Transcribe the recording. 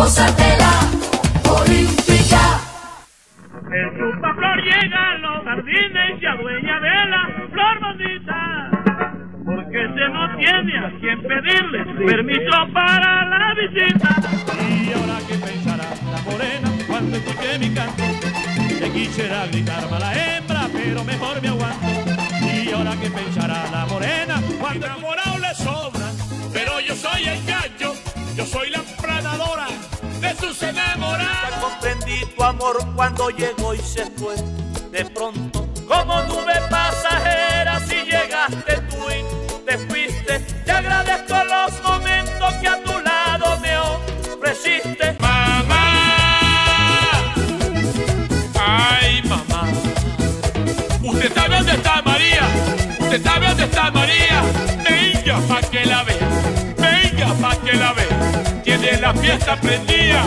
Gózate la olímpica. El flor llega a los jardines y adueña de la flor bonita. Porque se no tiene a quien pedirle permiso para la visita. Y ahora que pensará la morena cuando escuche mi canto. Te quisiera gritar mala hembra, pero mejor me aguanto. Y ahora que pensará la morena cuando enamorado le sobra. Pero yo soy el gallo, enamorados. comprendí tu amor cuando llegó y se fue. De pronto, como nube pasajera, si llegaste tú y te fuiste. Te agradezco los momentos que a tu lado me ofreciste. Mamá, ay mamá, usted sabe dónde está María, usted sabe dónde está María. Venga pa' que la vea, venga pa' que la vea la fiesta prendía.